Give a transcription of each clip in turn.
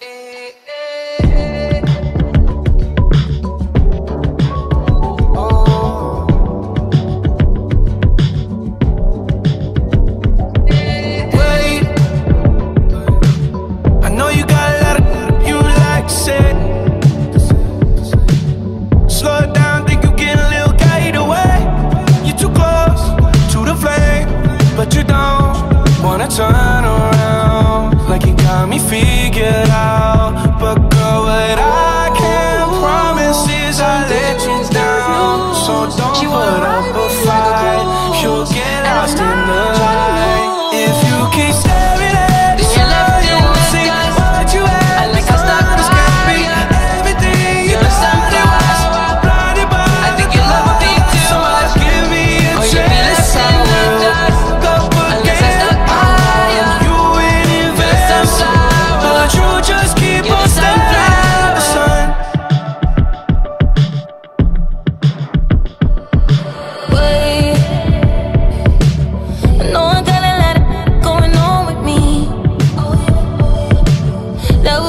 E.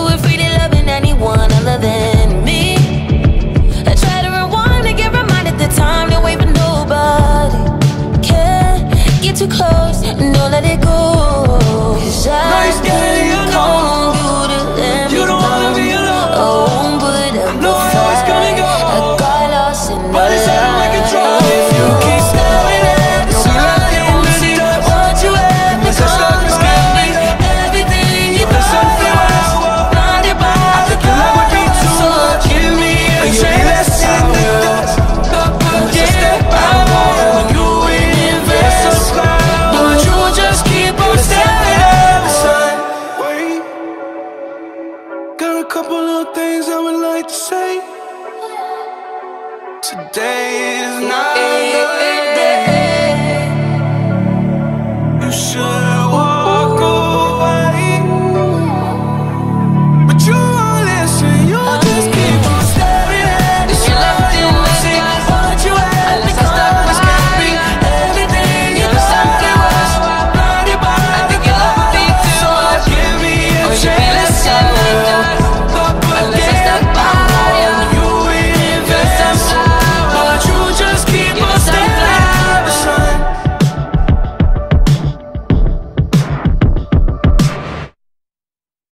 we're free to loving anyone other than me. today.